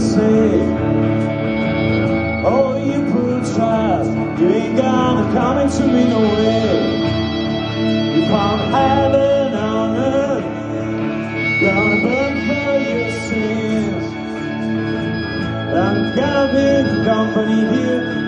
say Oh, you put trust You ain't gonna come into me no way. You found heaven on earth Gonna burn for your sins. I'm gonna be the company here